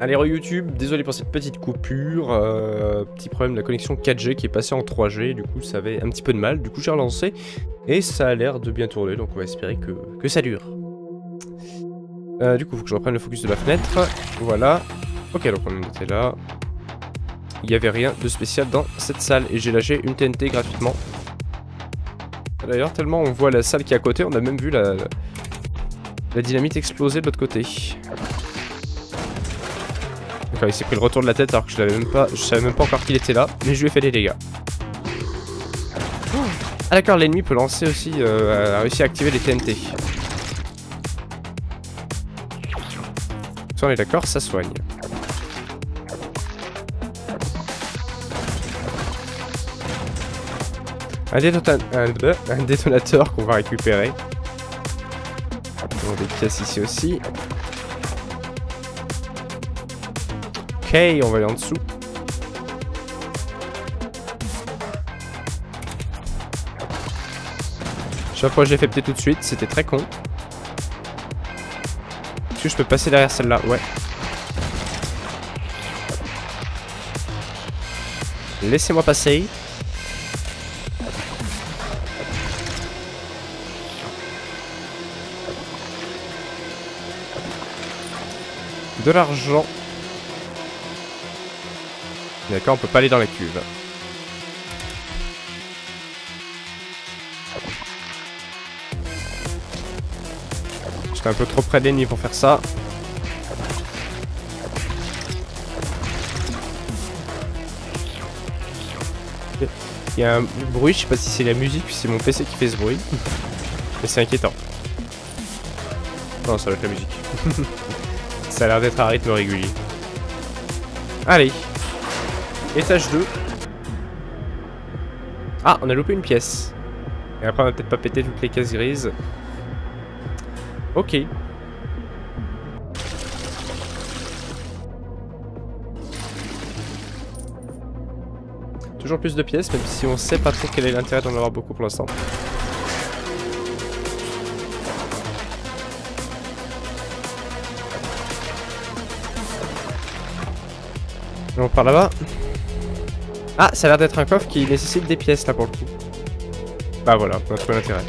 Allez, re YouTube, désolé pour cette petite coupure. Euh, petit problème de la connexion 4G qui est passé en 3G, du coup ça avait un petit peu de mal. Du coup j'ai relancé et ça a l'air de bien tourner, donc on va espérer que, que ça dure. Euh, du coup, faut que je reprenne le focus de la fenêtre. Voilà. Ok, donc on était là. Il n'y avait rien de spécial dans cette salle et j'ai lâché une TNT gratuitement. D'ailleurs, tellement on voit la salle qui est à côté, on a même vu la, la dynamite exploser de l'autre côté. D'accord, il s'est pris le retour de la tête alors que je même pas, je savais même pas encore qu'il était là, mais je lui ai fait des dégâts. Ah d'accord, l'ennemi peut lancer aussi, euh, a réussi à activer les TNT. On est d'accord, ça soigne. Un, un détonateur qu'on va récupérer. Des pièces ici aussi. Ok, on va aller en dessous. Je pas pourquoi j'ai fait peut-être tout de suite, c'était très con. Est-ce que je peux passer derrière celle-là? Ouais. Laissez-moi passer. De l'argent. D'accord, on peut pas aller dans la cuve. J'étais un peu trop près de l'ennemi pour faire ça. Il y a un bruit, je sais pas si c'est la musique si c'est mon PC qui fait ce bruit. Mais c'est inquiétant. Non, ça va être la musique. ça a l'air d'être à rythme régulier. Allez. Étage 2. Ah, on a loupé une pièce. Et après, on va peut-être pas péter toutes les cases grises. Ok. Toujours plus de pièces, même si on sait pas trop quel est l'intérêt d'en avoir beaucoup pour l'instant. On part là-bas. Ah, ça a l'air d'être un coffre qui nécessite des pièces là pour le coup. Bah voilà, on a trouvé l'intérêt.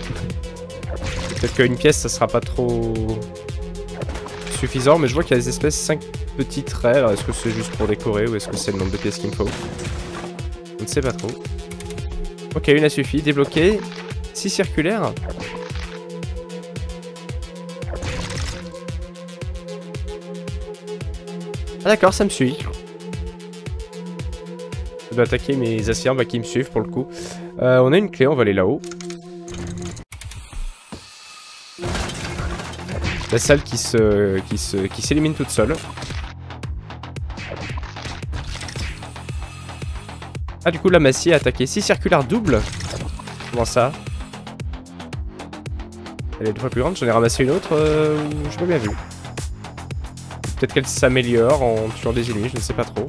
Peut-être qu'une pièce ça sera pas trop suffisant, mais je vois qu'il y a des espèces 5 petits traits. Alors est-ce que c'est juste pour décorer ou est-ce que c'est le nombre de pièces qu'il me faut? Je ne sais pas trop. Ok, une a suffi. Débloqué. 6 circulaires. Ah d'accord, ça me suit attaquer mes assiens bah, qui me suivent pour le coup. Euh, on a une clé, on va aller là-haut. La salle qui se qui s'élimine toute seule. Ah du coup la Massy a attaqué 6 circulaires doubles. Comment ça? Elle est deux fois plus grande, j'en ai ramassé une autre, euh, je pas bien vu. Peut-être qu'elle s'améliore en tuant des ennemis, je ne sais pas trop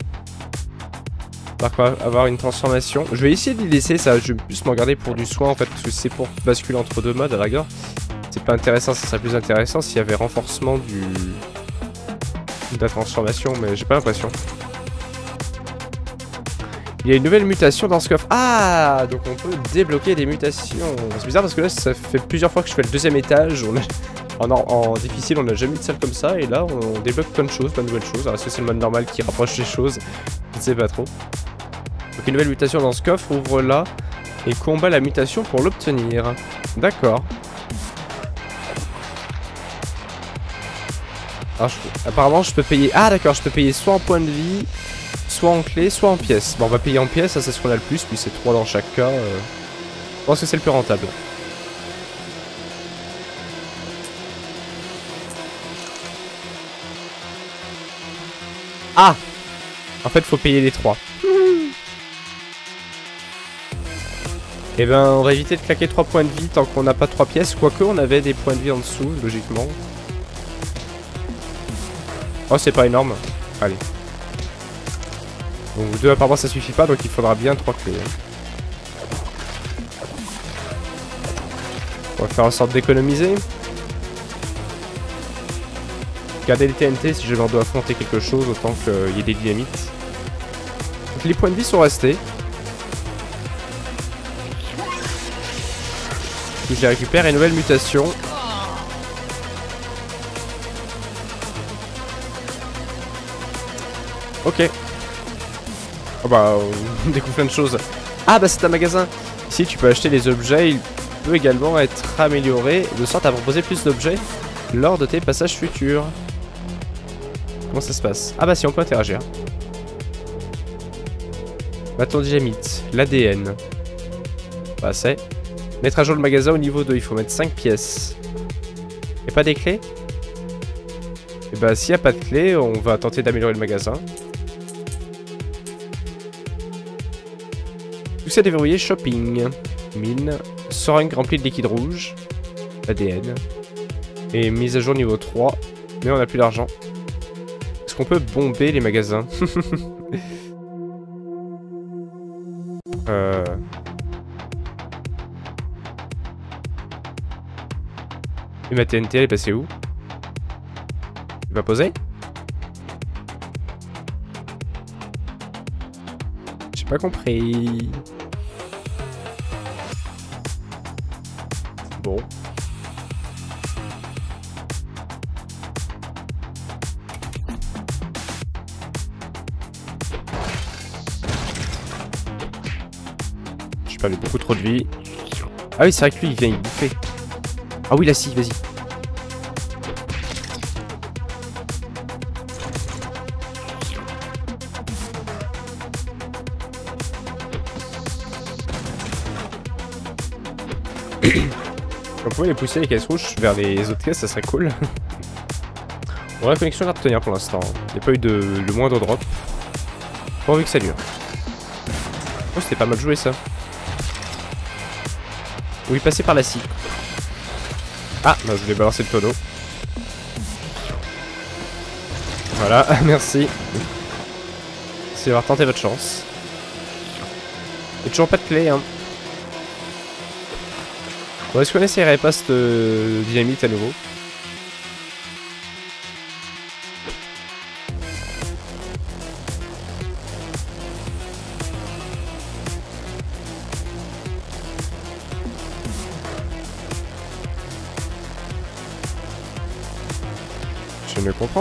avoir une transformation. Je vais essayer de laisser ça, je vais plus m'en garder pour du soin en fait, parce que c'est pour basculer entre deux modes à la rigueur. C'est pas intéressant, ça serait plus intéressant s'il y avait renforcement du... de la transformation, mais j'ai pas l'impression. Il y a une nouvelle mutation dans ce coffre. Ah Donc on peut débloquer des mutations. C'est bizarre parce que là, ça fait plusieurs fois que je fais le deuxième étage. en, en, difficile, on n'a jamais eu de salle comme ça. Et là, on débloque plein de choses, plein de nouvelles choses. Alors est-ce que c'est le mode normal qui rapproche les choses? Je ne sais pas trop. Donc une nouvelle mutation dans ce coffre, ouvre là et combat la mutation pour l'obtenir. D'accord. apparemment je peux payer... Ah d'accord, je peux payer soit en points de vie, soit en clé, soit en pièces. Bon on va payer en pièces, ça c'est ce qu'on a le plus, puis c'est 3 dans chaque cas. Euh. Je pense que c'est le plus rentable. Ah En fait faut payer les 3. Et eh ben on va éviter de claquer 3 points de vie tant qu'on n'a pas 3 pièces, quoique on avait des points de vie en dessous, logiquement. Oh c'est pas énorme. Allez. Donc 2 apparemment ça suffit pas, donc il faudra bien 3 clés. Hein. On va faire en sorte d'économiser. Garder les TNT si jamais on doit affronter quelque chose, autant qu'il y ait des dynamites. Donc les points de vie sont restés. Je les récupère et nouvelle mutation. Ok. Oh bah, on découvre plein de choses. Ah bah c'est un magasin. Ici tu peux acheter des objets, il peut également être amélioré de sorte à proposer plus d'objets lors de tes passages futurs. Comment ça se passe? Ah bah si on peut interagir. Bâton dynamite, l'ADN. Bah c'est. Mettre à jour le magasin au niveau 2, il faut mettre 5 pièces. Et pas des clés? Et bah s'il n'y a pas de clés, on va tenter d'améliorer le magasin. Tout ça déverrouillé, shopping. Mine. Seringue remplie de liquide rouge. ADN. Et mise à jour niveau 3. Mais on n'a plus d'argent. Est-ce qu'on peut bomber les magasins? Euh... Et ma TNT, elle est passée où? Elle va poser? J'ai pas compris. Bon. J'ai perdu beaucoup trop de vie. Ah oui, c'est vrai que lui, il vient y bouffer. Ah oui, là, si, vas-y. On pourrait les pousser les caisses rouges vers les autres caisses, ça serait cool. bon, la connexion va retenir pour l'instant. Il n'y a pas eu de le moindre drop. Envie que ça dure. Oh, c'était pas mal joué ça. Oui, passer par la scie. Ah, bah, je voulais balancer le tonneau. Voilà, merci. Merci d'avoir tenté votre chance. Et toujours pas de clé, hein. Bon, est-ce qu'on essaierait pas cette euh, dynamite à nouveau?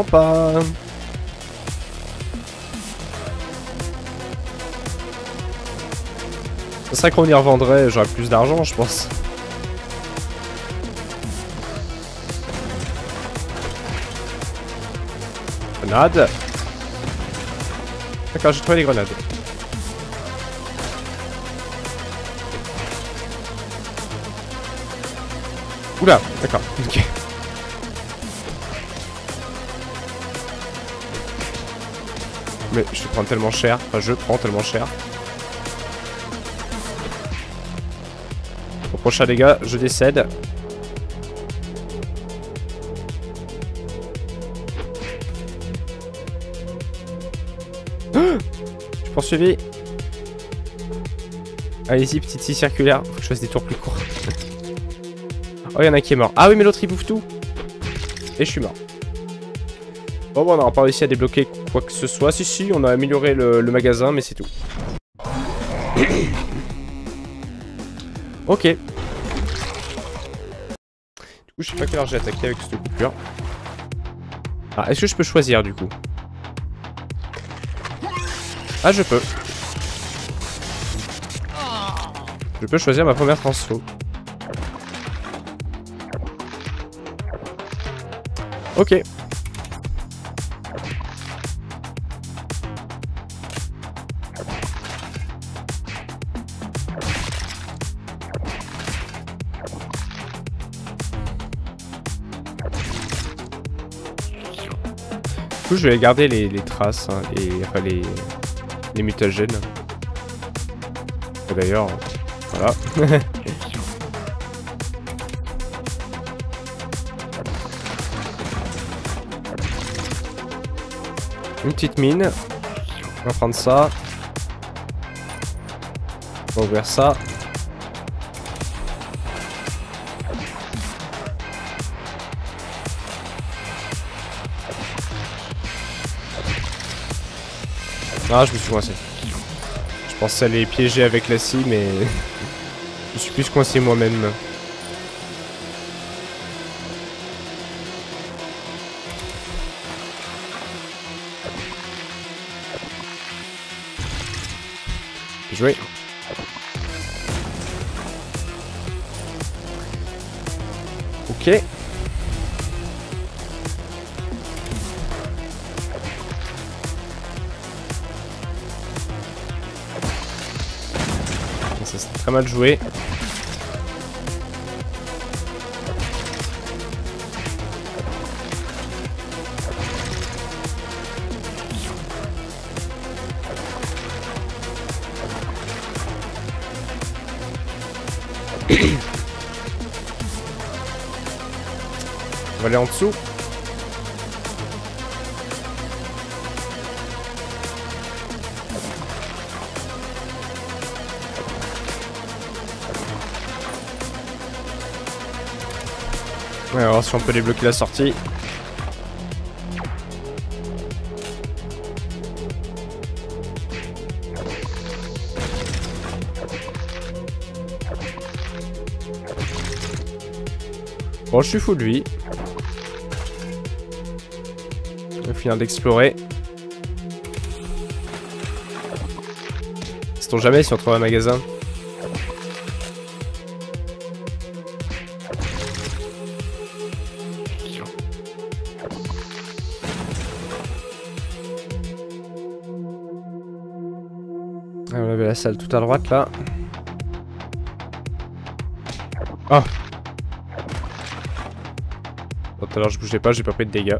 Pas. C'est serait qu'on y revendrait, j'aurais plus d'argent, je pense. Grenade. D'accord, j'ai trouvé les grenades. Oula, d'accord, ok. Mais je prends tellement cher, enfin je prends tellement cher. Au prochain dégât, je décède. Je poursuivi. Allez-y, petite scie circulaire. Faut que je fasse des tours plus courts. oh, il y en a qui est mort. Ah oui, mais l'autre il bouffe tout. Et je suis mort. Bon, bon on n'aura pas réussi à débloquer quoi que ce soit. Si, si, on a amélioré le, magasin, mais c'est tout. ok. Du coup, je sais pas quelle heure j'ai attaqué avec cette coupure. Ah, est-ce que je peux choisir du coup? Ah, je peux. Je peux choisir ma première transfo. Ok. Coup, je vais garder les, traces hein, et enfin les, les mutagènes. D'ailleurs, voilà. Une petite mine. On va prendre ça. On va ouvrir ça. Ah, je me suis coincé. Je pensais aller piéger avec la scie, mais... je suis plus coincé moi-même. Joué. Ok. C'est très mal joué. On va aller en dessous. Si on peut débloquer la sortie. Bon, je suis fou de lui. On finir d'explorer. Sait-on jamais si on trouve un magasin? Salle tout à droite là. Oh tout à l'heure je bougeais pas, j'ai pas pris de dégâts.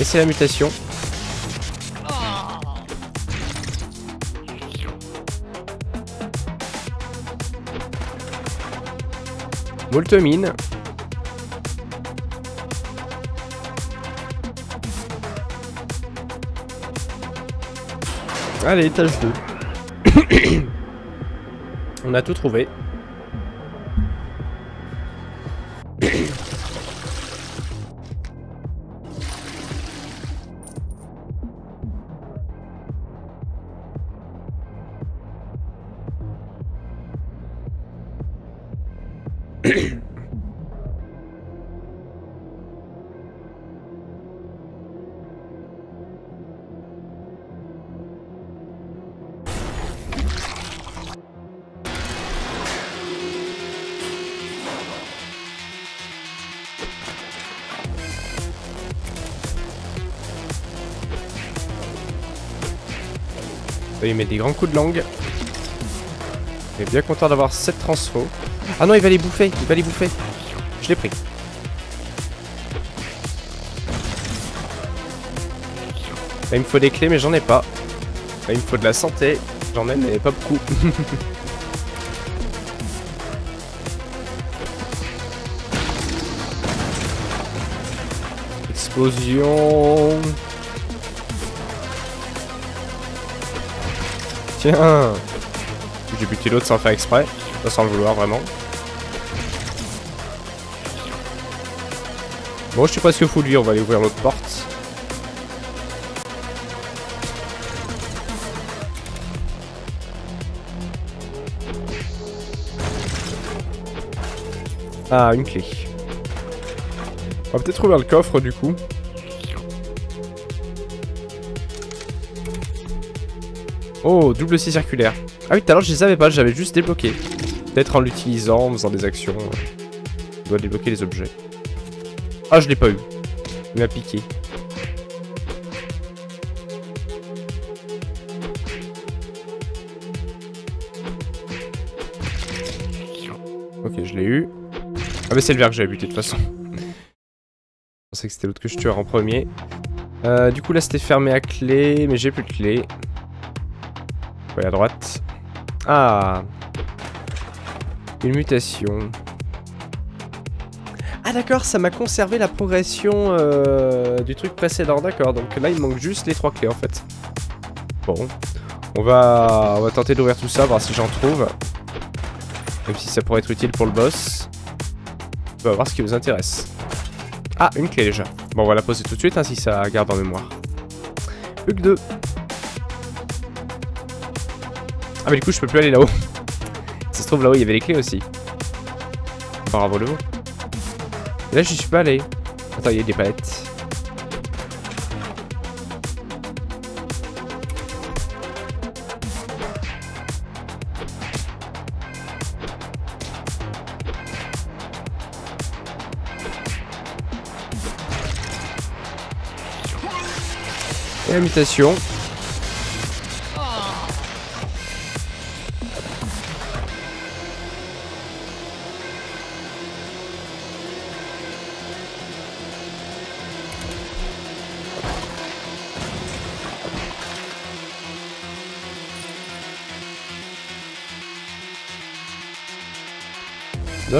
Et c'est la mutation. Moult mine. Allez, étage 2. On a tout trouvé. Ça lui met des grands coups de langue. Il est bien content d'avoir 7 transfos. Ah non, il va les bouffer, il va les bouffer. Je l'ai pris. Là, il me faut des clés, mais j'en ai pas. Là, il me faut de la santé. J'en ai, mais pas beaucoup. Explosion. Tiens J'ai buté l'autre sans faire exprès. Sans le vouloir, vraiment. Bon, je suis presque fou de lui, on va aller ouvrir l'autre porte. Ah, une clé. On va peut-être ouvrir le coffre, du coup. Oh, double C circulaire. Ah oui, tout à l'heure je les avais pas, j'avais juste débloqué. Peut-être en l'utilisant, en faisant des actions. Je dois débloquer les objets. Ah, je l'ai pas eu. Il m'a piqué. Ok, je l'ai eu. Ah mais c'est le vert que j'avais buté de toute façon. je pensais que c'était l'autre que je tuais en premier. Euh, du coup là c'était fermé à clé, mais j'ai plus de clé. À droite. Ah Une mutation. Ah d'accord, ça m'a conservé la progression euh, du truc précédent, d'accord. Donc là, il manque juste les trois clés en fait. Bon, on va, on va tenter d'ouvrir tout ça, voir si j'en trouve. Même si ça pourrait être utile pour le boss. On va voir ce qui vous intéresse. Ah, une clé déjà. Bon, on va la poser tout de suite, hein, si ça garde en mémoire. Plus que deux. Ah, mais du coup, je peux plus aller là-haut. ça se trouve, là-haut, il y avait les clés aussi. Bravo le haut. Là, je suis pas allé. Attends, il y a des palettes. Et mutation.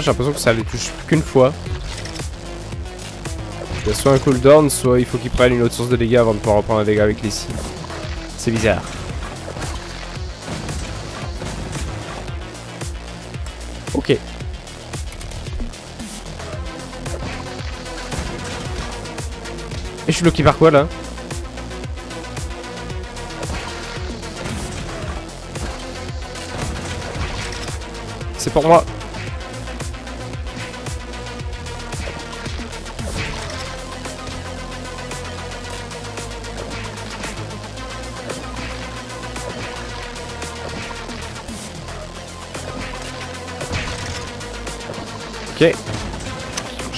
J'ai l'impression que ça les touche qu'une fois. Il y a soit un cooldown, soit il faut qu'il prenne une autre source de dégâts avant de pouvoir reprendre un dégât avec les cibles. C'est bizarre. Ok. Et je suis bloqué par quoi là? C'est pour moi.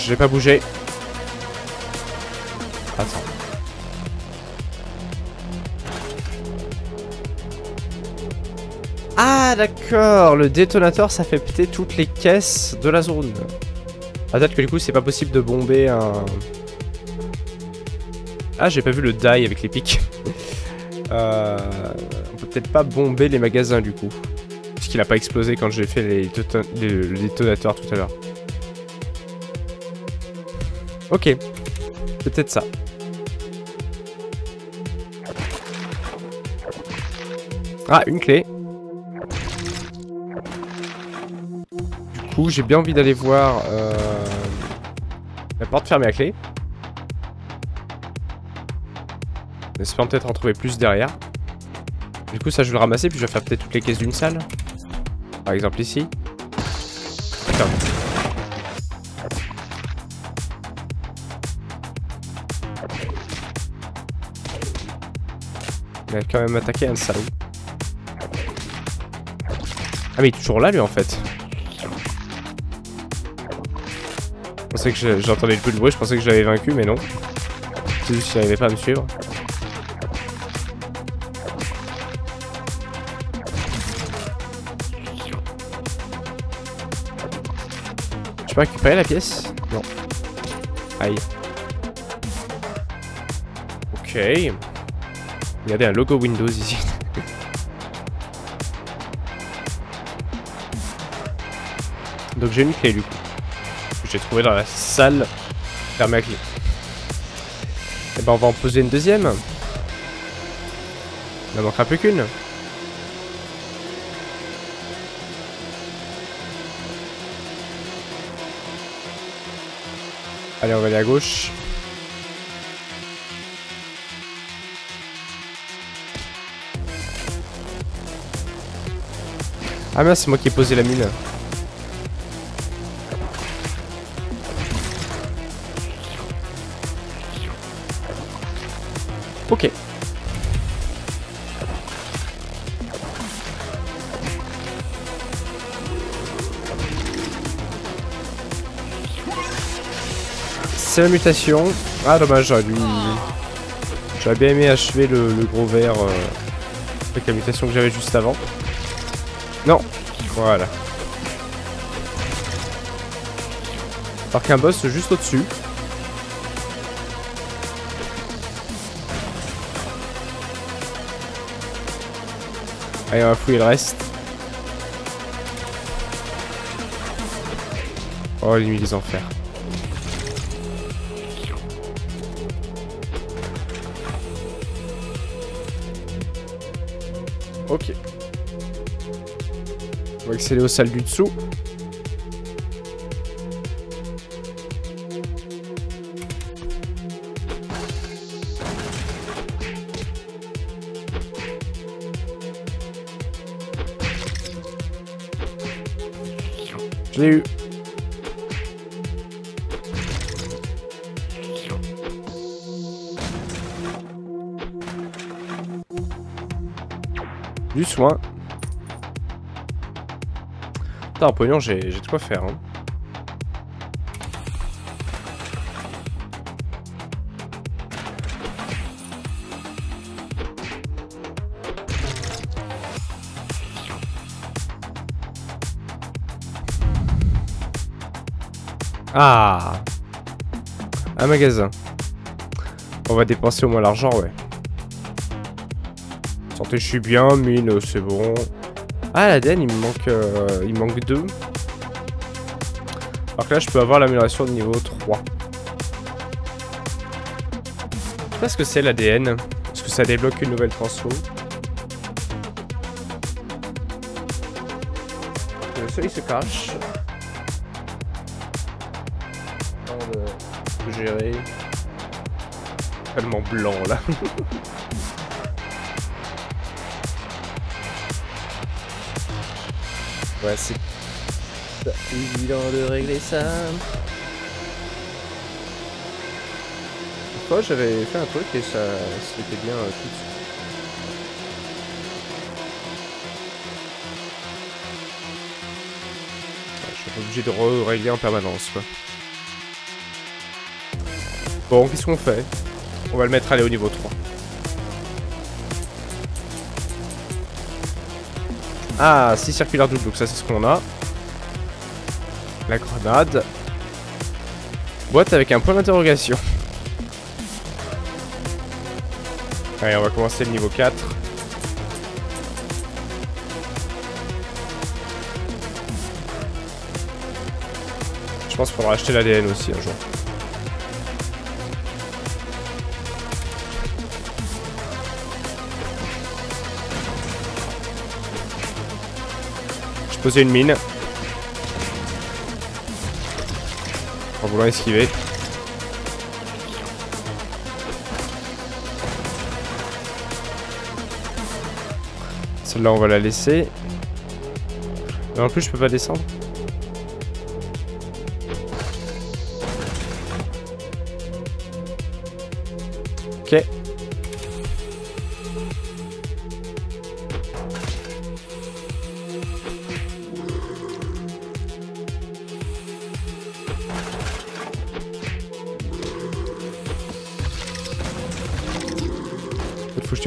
Je pas. Attends. Ah d'accord, le détonateur ça fait péter toutes les caisses de la zone. Ah peut-être que du coup c'est pas possible de bomber un... Ah j'ai pas vu le die avec les pics. euh... On peut peut-être pas bomber les magasins du coup. Puisqu'il a pas explosé quand j'ai fait les, les... le détonateur tout à l'heure. Ok. Peut-être ça. Ah, une clé. Du coup, j'ai bien envie d'aller voir euh, la porte fermée à clé. En espérant peut-être en trouver plus derrière. Du coup, ça, je vais le ramasser, puis je vais faire peut-être toutes les caisses d'une salle. Par exemple, ici. Putain. Quand même attaqué un salaud. Ah mais il est toujours là lui en fait. Je pensais que j'entendais le coup de bruit, je pensais que je l'avais vaincu mais non. C'est juste n'arrivait pas à me suivre. Je peux récupérer la pièce? Non. Aïe. Ok. Regardez un logo Windows ici. Donc j'ai une clé du coup. J'ai trouvé dans la salle fermée à clé. Et ben on va en poser une deuxième. Il n'en manquera plus qu'une. Allez on va aller à gauche. Ah mince, c'est moi qui ai posé la mine. Ok. C'est la mutation. Ah dommage, dû... J'aurais bien aimé achever le, gros verre euh, avec la mutation que j'avais juste avant. Non. Voilà. Par qu'un boss juste au-dessus. Allez, on va fouiller le reste. Oh, les nuits des enfers. Accéder aux salles du dessous. Je l'ai eu. Du soin. Putain, en pognon, j'ai de quoi faire. Hein. Ah Un magasin. On va dépenser au moins l'argent, ouais. Santé, je suis bien. Mine, c'est bon. Ah, l'ADN, il me manque, euh, il manque deux. Alors que là, je peux avoir l'amélioration de niveau 3. Je sais pas ce que c'est l'ADN. Est-ce que ça débloque une nouvelle transfo Le soleil se cache. gérer. Tellement blanc là. ouais, c'est pas évident de régler ça. Fois, j'avais fait un truc et ça c'était bien euh, tout de suite. je suis obligé de régler en permanence quoi. Bon, qu'est-ce qu'on fait? On va le mettre aller au niveau 3. Ah, 6 circulaires doubles, donc ça c'est ce qu'on a. La grenade. Boîte avec un point d'interrogation. Allez, on va commencer le niveau 4. Je pense qu'il faudra acheter l'ADN aussi un jour. Poser une mine. En voulant esquiver. Celle-là, on va la laisser. Mais en plus, je peux pas descendre.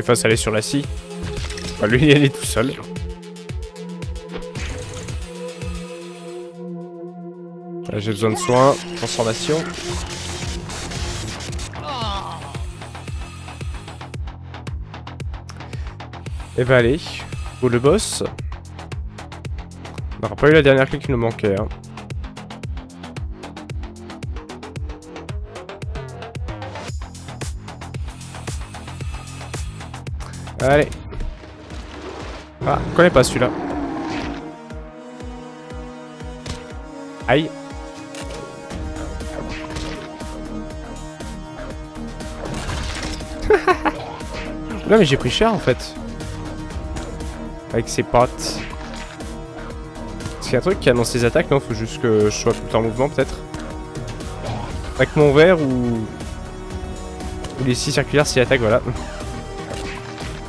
Fasse aller sur la scie. Bah, lui, il est tout seul. J'ai besoin de soins. Transformation. Et bah allez. Pour le boss. On n'aura pas eu la dernière clé qui nous manquait. Hein. Allez. Ah, je connais pas celui-là. Aïe. Là mais j'ai pris cher en fait. Avec ses pattes. A un truc qui annonce ses attaques Non, faut juste que je sois tout en mouvement peut-être. Avec mon verre ou... Ou les six circulaires s'il attaque, voilà.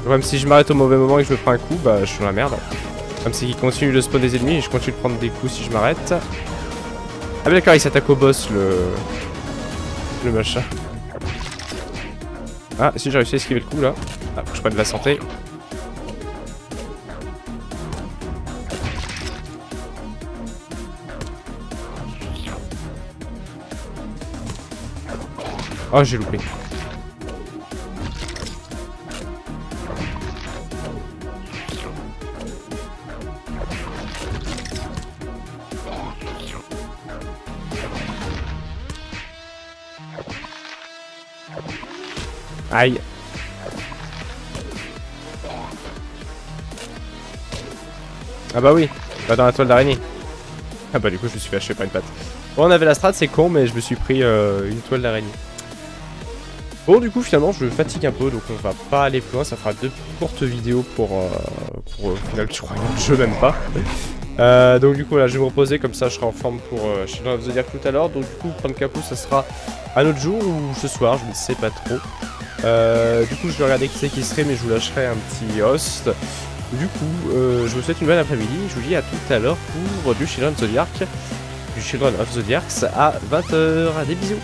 Même si je m'arrête au mauvais moment et que je me prends un coup, bah je suis dans la merde. Comme c'est qu'il continue de spawn des ennemis et je continue de prendre des coups si je m'arrête. Ah mais d'accord, il s'attaque au boss, le... Le machin. Ah, si j'ai réussi à esquiver le coup là. Ah, faut que je prenne de la santé. Oh, j'ai loupé. Aïe. Ah bah oui, pas dans la toile d'araignée. Ah bah du coup je me suis fait acheter par une patte. Bon on avait la strat c'est con mais je me suis pris euh, une toile d'araignée. Bon du coup finalement je fatigue un peu donc on va pas aller plus loin, ça fera deux courtes vidéos pour, euh, pour au final je crois que je même pas. Euh, donc du coup là je vais me reposer comme ça je serai en forme pour euh, Children of the Dark tout à l'heure. Donc du coup prendre capot ça sera un autre jour ou ce soir, je ne sais pas trop. Euh, du coup je vais regarder qui c'est qui serait mais je vous lâcherai un petit host. Du coup euh, je vous souhaite une bonne après-midi, je vous dis à tout à l'heure pour du Children Dark, du Children of Dark à 20h. Des bisous